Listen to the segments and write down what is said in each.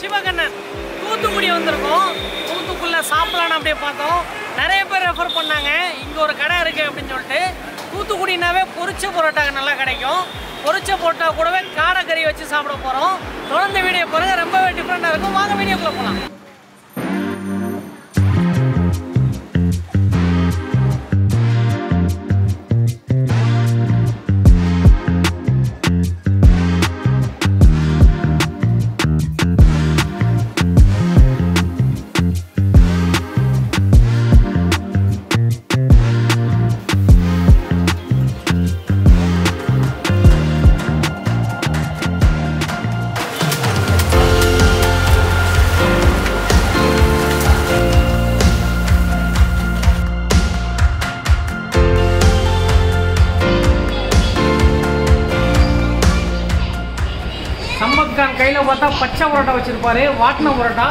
சிவகண்ணன் தூத்துக்குடி வந்திருக்கோம். தூத்துக்குள்ள சாப்பிடலான்னு அப்படியே பார்த்தோம். நிறைய பேர் ரெஃபர் பண்ணாங்க. இங்கே ஒரு கடை இருக்குது அப்படின்னு சொல்லிட்டு. தூத்துக்குடினாவே பொரிச்ச பரோட்டா நல்லா கிடைக்கும். பொரிச்ச பரோட்டா கூடவே காடைக்கறி வச்சு சாப்பிட போகிறோம் தொடர்ந்து வீடியோ பாருங்க. ரொம்பவே டிஃப்ரெண்ட்டாக இருக்கும். வாங்க வீடியோக்குள்ளே போகலாம் பார்த்தா பச்சை பரோட்டா வச்சிருப்பாரு. வாட்டின பரோட்டா.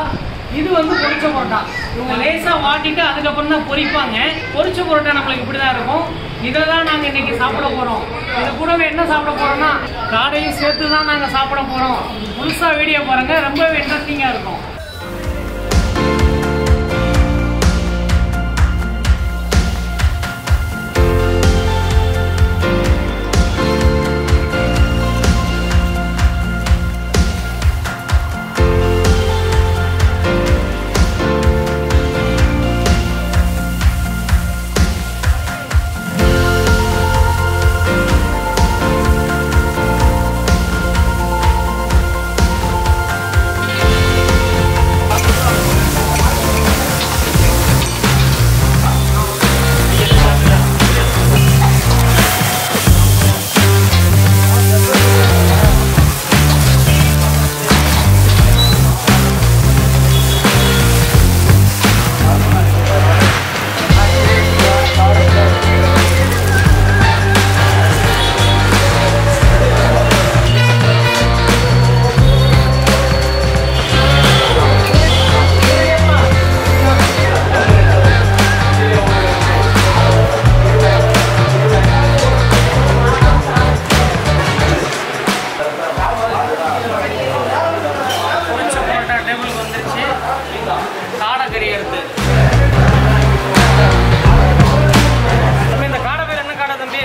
இது வந்து பொரிச்ச பரோட்டா. இவங்க லேசாக வாட்டிட்டு அதுக்கப்புறம் தான் பொரிப்பாங்க. பொரிச்ச பரோட்டா நம்மளுக்கு இப்படி தான் இருக்கும். இதை தான் நாங்கள் இன்னைக்கு சாப்பிட போகிறோம் இது கூடவே என்ன சாப்பிட போகிறோம்னா காடையும் சேர்த்து தான் நாங்கள் சாப்பிட போகிறோம் முழுசாக வீடியோ பாருங்கள் ரொம்பவே இன்ட்ரெஸ்டிங்காக இருக்கும். தம்பி இந்த காடை பேர் என்ன காடை தம்பி?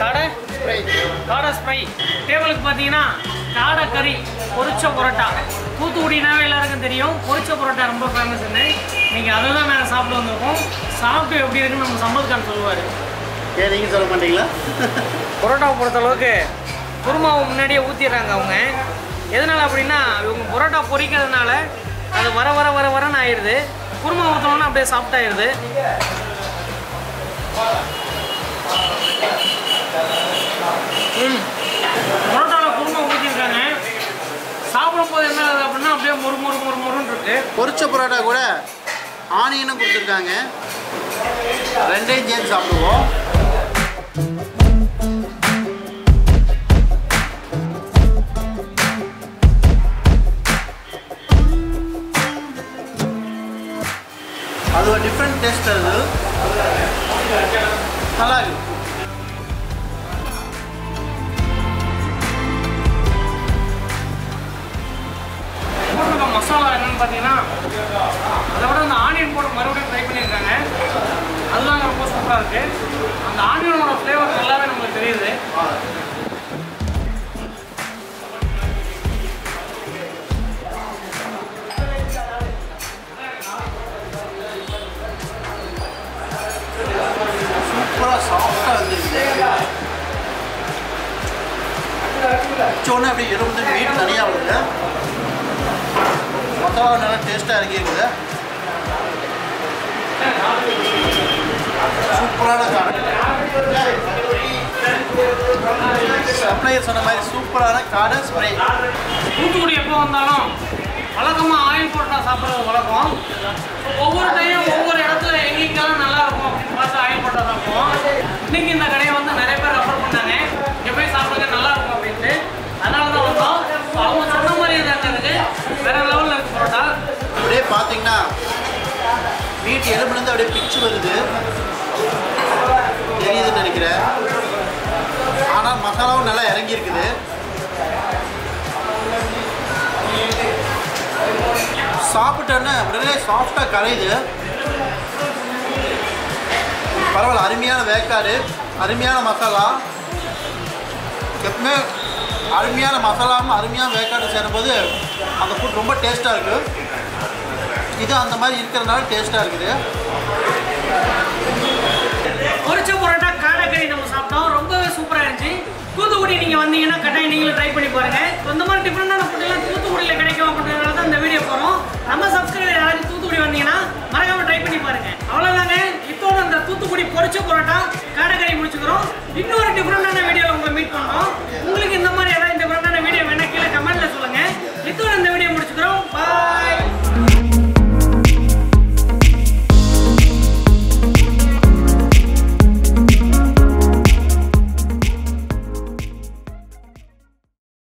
காடை காடை? ஸ்ப்ரை டேபிளுக்கு பார்த்தீங்கன்னா காடை கறி பொரிச்ச பரோட்டா. தூத்துக்குடினாவே எல்லாருக்கும் தெரியும். பொரிச்ச பரோட்டா ரொம்ப ஃபேமஸ்ன்னு நீங்கள் அதை தான் நாங்கள் சாப்பிட வந்திருக்கோம். சாப்பிட்டு எப்படி இருக்குன்னு நம்ம சம்பத் கான் சொல்லுவார். ஏன் நீங்க சொல்ல மாட்டீங்களா? பரோட்டாவை பொறுத்த அளவுக்கு குருமாவை முன்னாடியே ஊற்றிடுறாங்க அவங்க. எதனால் அப்படின்னா இவங்க பரோட்டா பொரிக்கிறதுனால அது வர வர வர வரன்னு ஆயிடுது குருமா ஊற்றணும்னா அப்படியே சாப்பிட்டாயிடுது ம். பரோட்டாவில் குருமா ஊற்றிருக்காங்க சாப்பிடும்போது என்ன ஆகுது அப்படின்னா அப்படியே முறு முறு முறு முருன்னு இருக்கு. பொரிச்ச பரோட்டா கூட ஆனியனும் கொடுத்துருக்காங்க. ரெண்டையும் சேர்ந்து சாப்பிடுவோம். அது ஒரு டிஃப்ரெண்ட் டேஸ்ட் அது. நல்லா போட்டிருக்க மசாலா என்னன்னு பார்த்தீங்கன்னா அதை விட அந்த ஆனியன் போட்டு மறுபடியும் ட்ரை பண்ணியிருக்காங்க. அதுதான் ரொம்ப சூப்பராக இருக்குது அந்த ஆனியனோட ஃப்ளேவர் நல்லாவே நம்மளுக்கு தெரியுது. வச்சோடனே அப்படி எலும்பு மீன் தனியாக வருங்க? மசாலா நல்லா டேஸ்ட்டாக இருக்கீங்க. சூப்பரான சப்ளையர் சொன்ன மாதிரி சூப்பரான காடை ஸ்ப்ரே. தூத்துக்குடி எப்போ வந்தாலும் வழக்கமாக ஆயில் போட்டா சாப்பிட்றது வழக்கம். ஒவ்வொரு டைம் ஒவ்வொரு இடத்துல எங்கெங்கெல்லாம் நல்லா இருக்கும் அப்படின்னு பார்த்து ஆயில் தான் சாப்பிடுவோம். இன்னைக்கு இந்த வீட்டு எலும்புலேருந்து அப்படியே பிச்சு வருது. தெரியுதுன்னு நினைக்கிறேன். ஆனால் மசாலாவும் நல்லா இறங்கி இருக்குது சாப்பிட்டோன்னே உடனே சாஃப்டாக கரையுது. பரவாயில்ல அருமையான வேக்காடு அருமையான மசாலா. எப்பவுமே அருமையான மசாலாவும் அருமையான வேக்காடு சேரும்போது அந்த ஃபுட் ரொம்ப டேஸ்ட்டாக இருக்குது இது அந்த மாதிரி இருக்கிறதுனால டேஸ்ட்டாக இருக்குது. பொரிச்ச பரோட்டா காடைக்கறி நம்ம சாப்பிட்டோம். ரொம்பவே சூப்பராக இருந்துச்சு. தூத்துக்குடி நீங்கள் வந்தீங்கன்னா கட்டாயம் நீங்களும் ட்ரை பண்ணி பாருங்க. இந்த மாதிரி டிஃப்ரெண்டான ஃபுட்டெல்லாம் தூத்துக்குடியில் கிடைக்கும் அப்படின்றதுனால தான் இந்த வீடியோ போகிறோம் நம்ம சப்ஸ்கிரைபர் யாராச்சும் தூத்துக்குடி வந்தீங்கன்னா மறக்காம ட்ரை பண்ணி பாருங்க. அவ்வளோதாங்க இத்தோட இந்த தூத்துக்குடி பொரிச்ச பரோட்டா